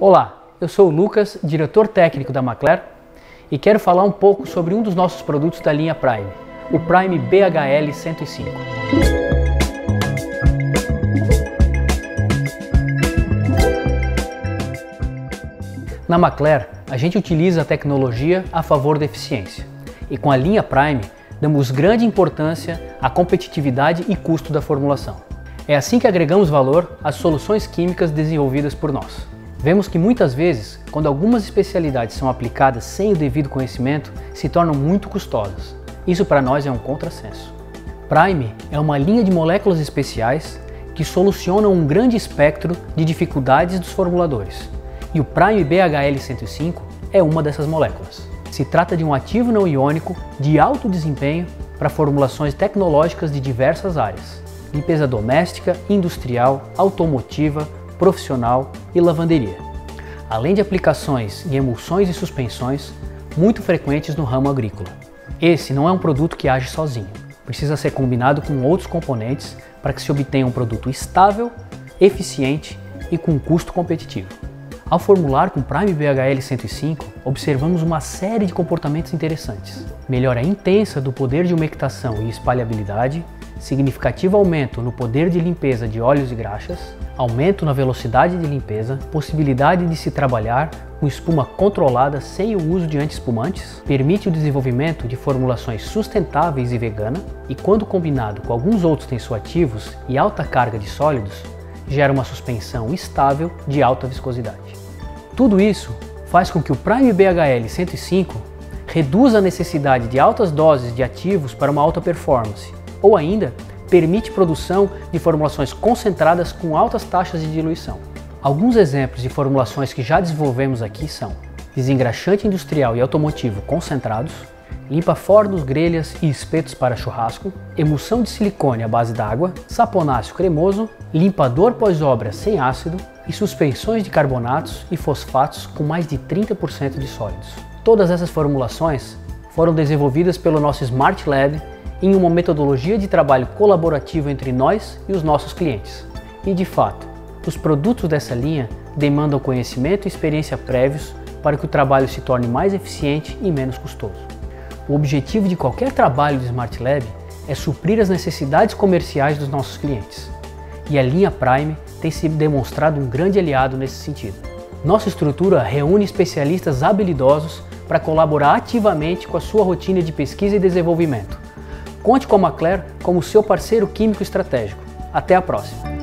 Olá, eu sou o Lucas, diretor técnico da Macler, e quero falar um pouco sobre um dos nossos produtos da linha Prime, o Prime BHL 105. Na Macler, a gente utiliza a tecnologia a favor da eficiência, e com a linha Prime damos grande importância à competitividade e custo da formulação. É assim que agregamos valor às soluções químicas desenvolvidas por nós. Vemos que muitas vezes, quando algumas especialidades são aplicadas sem o devido conhecimento, se tornam muito custosas. Isso para nós é um contrassenso. Prime é uma linha de moléculas especiais que solucionam um grande espectro de dificuldades dos formuladores. E o Prime BHL 105 é uma dessas moléculas. Se trata de um ativo não iônico de alto desempenho para formulações tecnológicas de diversas áreas: limpeza doméstica, industrial, automotiva, profissional e lavanderia, além de aplicações em emulsões e suspensões muito frequentes no ramo agrícola. Esse não é um produto que age sozinho, precisa ser combinado com outros componentes para que se obtenha um produto estável, eficiente e com custo competitivo. Ao formular com Prime BHL 105, observamos uma série de comportamentos interessantes. Melhora intensa do poder de umectação e espalhabilidade, significativo aumento no poder de limpeza de óleos e graxas, aumento na velocidade de limpeza, possibilidade de se trabalhar com espuma controlada sem o uso de anti-espumantes, permite o desenvolvimento de formulações sustentáveis e vegana e quando combinado com alguns outros tensoativos e alta carga de sólidos, gera uma suspensão estável de alta viscosidade. Tudo isso faz com que o Prime BHL 105 reduza a necessidade de altas doses de ativos para uma alta performance ou ainda permite produção de formulações concentradas com altas taxas de diluição. Alguns exemplos de formulações que já desenvolvemos aqui são desengraxante industrial e automotivo concentrados, limpa fornos, grelhas e espetos para churrasco, emulsão de silicone à base d'água, saponáceo cremoso, limpador pós-obra sem ácido e suspensões de carbonatos e fosfatos com mais de 30% de sólidos. Todas essas formulações foram desenvolvidas pelo nosso Smart Lab em uma metodologia de trabalho colaborativo entre nós e os nossos clientes. E de fato, os produtos dessa linha demandam conhecimento e experiência prévios para que o trabalho se torne mais eficiente e menos custoso. O objetivo de qualquer trabalho de Smart Lab é suprir as necessidades comerciais dos nossos clientes. E a linha Prime tem se demonstrado um grande aliado nesse sentido. Nossa estrutura reúne especialistas habilidosos para colaborar ativamente com a sua rotina de pesquisa e desenvolvimento Conte com a Macler como seu parceiro químico estratégico. Até a próxima!